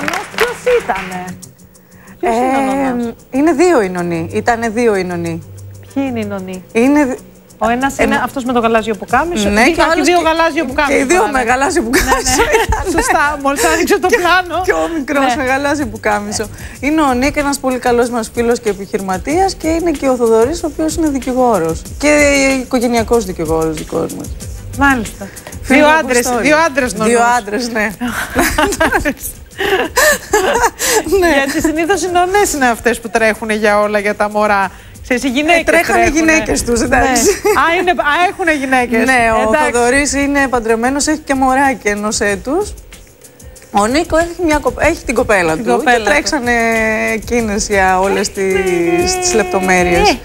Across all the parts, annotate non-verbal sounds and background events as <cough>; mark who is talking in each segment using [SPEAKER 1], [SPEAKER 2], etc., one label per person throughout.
[SPEAKER 1] νονός ποιος ήτανε; Ποιος είναι ο
[SPEAKER 2] Ε,
[SPEAKER 1] νονός.
[SPEAKER 2] είναι δύο οι νονοί. Ήτανε δύο οι νονοί.
[SPEAKER 1] Ποιοι είναι οι νονοί.
[SPEAKER 2] Είναι. δι-
[SPEAKER 1] Ο ένας είναι αυτός με το γαλάζιο πουκάμισο.
[SPEAKER 2] Ναι,
[SPEAKER 1] Ή
[SPEAKER 2] και ο
[SPEAKER 1] έχει
[SPEAKER 2] άλλος
[SPEAKER 1] δύο
[SPEAKER 2] και-
[SPEAKER 1] γαλάζιο πουκάμισο.
[SPEAKER 2] Και οι δύο
[SPEAKER 1] φοράνε.
[SPEAKER 2] με γαλάζιο που
[SPEAKER 1] Ναι, ναι. <laughs> Σωστά, μόλις άνοιξε το πλάνο.
[SPEAKER 2] Και ο μικρός
[SPEAKER 1] Ναι.
[SPEAKER 2] με γαλάζιο που κάμισο. Είναι ο Νίκ, ένας πολύ καλός μας φίλος και επιχειρηματίας και είναι και ο Θοδωρής, ο οποίος είναι δικηγόρος. Και οικογενειακός δικηγόρος δικός μας.
[SPEAKER 1] Μάλιστα. Δύο άντρες, δύο άντρες νονούς.
[SPEAKER 2] Δύο άντρες, ναι. <laughs> ναι.
[SPEAKER 1] Γιατί συνήθως οι νονές είναι αυτές που τρέχουν για όλα για τα μωρά. Ξέρεις, οι γυναίκες
[SPEAKER 2] Ε, τρέχανε οι
[SPEAKER 1] τρέχουνε.
[SPEAKER 2] γυναίκες τους, εντάξει.
[SPEAKER 1] Ναι. Α, είναι, α, έχουν γυναίκες.
[SPEAKER 2] ναι, ο Θοδωρής είναι παντρεμένος, έχει και μωράκι ενός έτους. Ο Νίκο έχει, μια, κοπ- έχει την κοπέλα
[SPEAKER 1] Την
[SPEAKER 2] του
[SPEAKER 1] κοπέλα
[SPEAKER 2] και
[SPEAKER 1] του.
[SPEAKER 2] τρέξανε εκείνες για όλες τις, τις λεπτομέρειες.
[SPEAKER 1] Ε,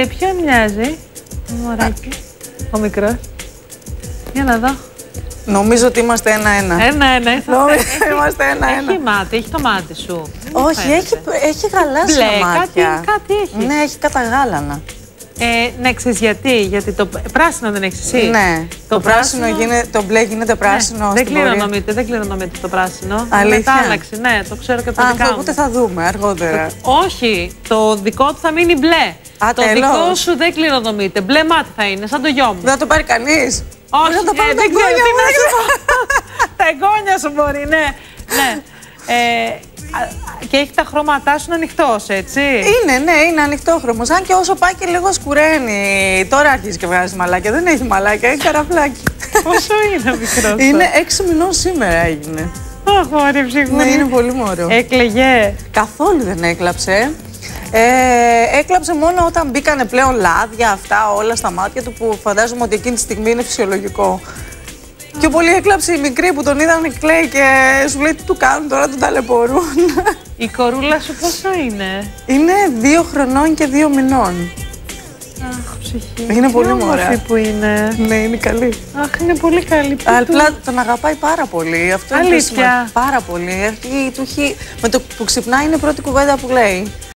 [SPEAKER 1] σε ποιον μοιάζει το μωράκι, ο μικρός; Για να δω.
[SPEAKER 2] Νομίζω ότι είμαστε ένα-ένα.
[SPEAKER 1] Ένα-ένα. ήρθα-
[SPEAKER 2] Νομίζω
[SPEAKER 1] έχει-
[SPEAKER 2] είμαστε ένα-ένα.
[SPEAKER 1] Έχει μάτι, έχει το μάτι σου. Δεν μου
[SPEAKER 2] Όχι,
[SPEAKER 1] φαίνεται.
[SPEAKER 2] έχει, έχει γαλάζια
[SPEAKER 1] Μπλε,
[SPEAKER 2] μάτια.
[SPEAKER 1] κάτι- κάτι έχει.
[SPEAKER 2] Ναι, έχει καταγάλανα.
[SPEAKER 1] Ε, ναι, ξέρεις γιατί. Γιατί το πράσινο δεν έχεις εσύ.
[SPEAKER 2] Ναι. Το, πράσινο, γίνεται, το μπλε γίνεται πράσινο
[SPEAKER 1] Ναι, δεν
[SPEAKER 2] στην πορεία.
[SPEAKER 1] κληρονομείται, δεν κληρονομείται το πράσινο.
[SPEAKER 2] Αλήθεια;
[SPEAKER 1] Μετάλλαξη, ναι, το ξέρω και από τα
[SPEAKER 2] Α,
[SPEAKER 1] δικά μου.
[SPEAKER 2] οπότε θα δούμε αργότερα.
[SPEAKER 1] Όχι, το δικό του θα μείνει μπλε.
[SPEAKER 2] Α,
[SPEAKER 1] το
[SPEAKER 2] τέλος.
[SPEAKER 1] δικό σου δεν κληρονομείται. Μπλε μάτι θα είναι, σαν το γιο μου.
[SPEAKER 2] Δεν θα το πάρει κανείς.
[SPEAKER 1] Όχι,
[SPEAKER 2] θα το
[SPEAKER 1] ε,
[SPEAKER 2] πάρει τα
[SPEAKER 1] δεν ξέρω
[SPEAKER 2] εγγόνια
[SPEAKER 1] τι
[SPEAKER 2] μου.
[SPEAKER 1] να σου πω. <laughs> τα εγγόνια σου μπορεί, ναι. ναι. Ε, α, και έχει τα χρώματά σου ανοιχτός, έτσι;
[SPEAKER 2] Είναι, ναι, είναι ανοιχτόχρωμο. Αν και όσο πάει και λίγο σκουραίνει. Τώρα αρχίζει και βγάζει μαλάκια. Δεν έχει μαλάκια, έχει καραφλάκι.
[SPEAKER 1] Πόσο είναι ο μικρός. <laughs>
[SPEAKER 2] είναι 6 μηνών σήμερα έγινε.
[SPEAKER 1] Αχ, ωραία, ψυχούλη.
[SPEAKER 2] Ναι, είναι πολύ μωρό.
[SPEAKER 1] Έκλαιγε.
[SPEAKER 2] Καθόλου δεν έκλαψε. Ε, έκλαψε μόνο όταν μπήκανε πλέον λάδια, αυτά όλα στα μάτια του που φαντάζομαι ότι εκείνη τη στιγμή είναι φυσιολογικό. Πιο πολύ έκλαψε η μικρή που τον είδαν κλαίει και σου λέει τι του κάνουν τώρα, τον ταλαιπωρούν.
[SPEAKER 1] Η κορούλα σου πόσο είναι;
[SPEAKER 2] Είναι δύο χρονών και δύο μηνών.
[SPEAKER 1] Αχ, ψυχή.
[SPEAKER 2] Είναι
[SPEAKER 1] Τι
[SPEAKER 2] πολύ
[SPEAKER 1] όμορφη
[SPEAKER 2] μωρά.
[SPEAKER 1] που είναι.
[SPEAKER 2] Ναι, είναι καλή.
[SPEAKER 1] Αχ, είναι πολύ καλή. Πού του-
[SPEAKER 2] Απλά τον αγαπάει πάρα πολύ. Αυτό είναι το
[SPEAKER 1] Αλήθεια.
[SPEAKER 2] σημαντικό. Πάρα πολύ. Έχει- του έχει- με το που ξυπνάει είναι η πρώτη κουβέντα που λέει.